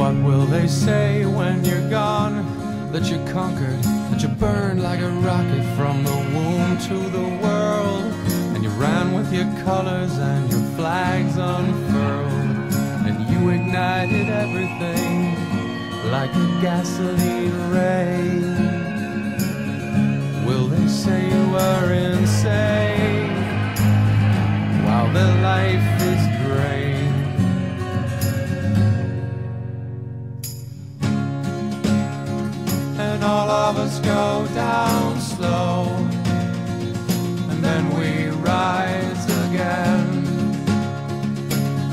What will they say when you're gone? That you conquered, that you burned like a rocket from the womb to the world. And you ran with your colors and your flags unfurled. And you ignited everything like a gasoline ray. and all of us go down slow, and then we rise again,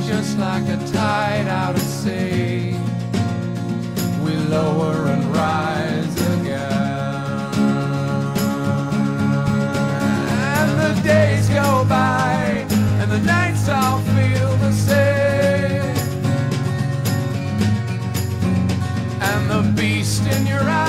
just like a tide out at sea. We lower and rise again, and the days go by, and the nights all feel the same, and the beast in your eyes.